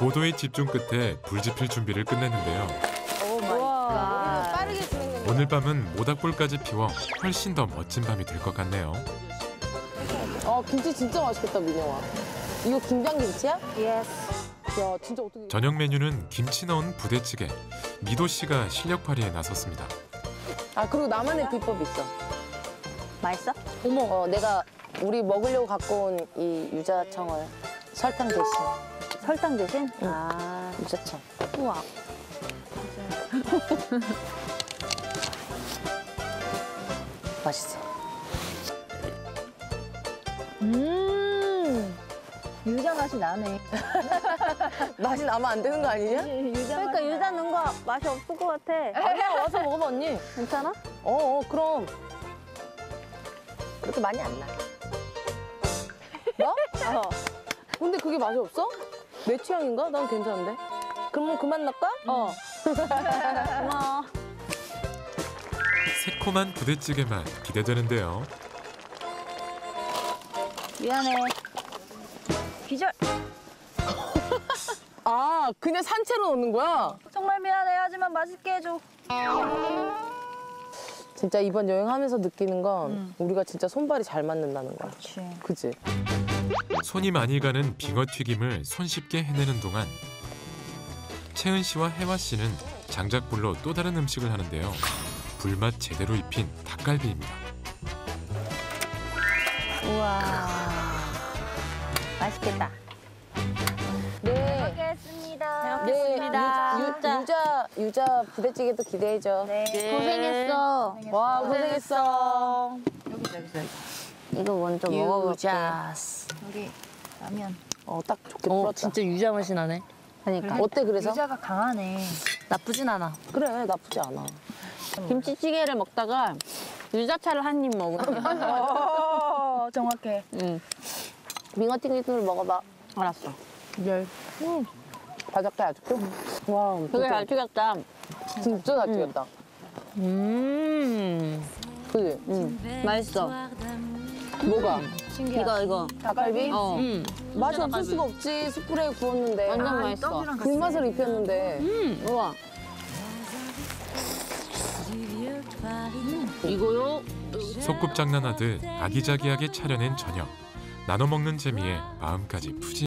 고도의 집중 끝에 불 지필 준비를 끝냈는데요. 빠르게. 오늘 밤은 모닥불까지 피워 훨씬 더 멋진 밤이 될 것 같네요. 어 김치 진짜 맛있겠다 민영아. 이거 김장 김치야? Yes. 야 진짜 어떻게? 저녁 메뉴는 김치 넣은 부대찌개. 미도 씨가 실력 발휘에 나섰습니다. 아 그리고 나만의 비법이 있어. 맛있어? 어머. 어 내가 우리 먹으려고 갖고 온 이 유자청을 설탕 대신 설탕 대신? 아. 유자청. 우와. 맛있어. 음. 유자 맛이 나네. 맛이 나면 안 되는 거 아니냐? 유자 그러니까 유자 넣은 거 맛이 없을 것 같아. 아니야 와서 먹어봐 언니. 괜찮아? 어, 어 그럼 그렇게 많이 안 나. 나? 어. 근데 그게 맛이 없어? 내 취향인가? 난 괜찮은데. 그럼 그만 넣을까? 어. 고마워. 새콤한 부대찌개 맛 기대되는데요. 미안해. 기절. 아 그냥 산채로 넣는 거야? 정말 미안해. 하지만 맛있게 해줘. 진짜 이번 여행하면서 느끼는 건 우리가 진짜 손발이 잘 맞는다는 거야. 그렇지. 그지? 손이 많이 가는 빙어 튀김을 손쉽게 해내는 동안 채은 씨와 혜화 씨는 장작불로 또 다른 음식을 하는데요. 불맛 제대로 입힌 닭갈비입니다. 우와. 맛있겠다. 네. 먹겠습니다. 네, 먹겠습니다. 유, 유, 유자 유자 부대찌개도 기대해줘. 네. 고생했어. 와 고생했어. 이거 먼저 먹어볼게. 유자스. 여기 라면. 어 딱 좋게 어, 풀었다. 진짜 유자 맛이 나네. 그러니까 어때 그래서? 유자가 강하네. 나쁘진 않아. 그래 나쁘지 않아. 김치찌개를 먹다가 유자차를 한 입 먹으면 어, 정확해. 응, 빙어 튀김을 먹어봐. 알았어. 열. 바삭해 아직도? 와 되게 잘 튀겼다. 진짜 잘 튀겼다. 음, 그지? 음, 맛있어. 뭐가? 이거 이거. 닭갈비? 어, 음, 맛이 없을 수가 없지. 숯불에 구웠는데. 완전 맛있어. 불맛을 입혔는데. 음, 우와. 이거요? 소꿉 장난하듯 아기자기하게 차려낸 저녁. 나눠 먹는 재미에 마음까지 푸짐.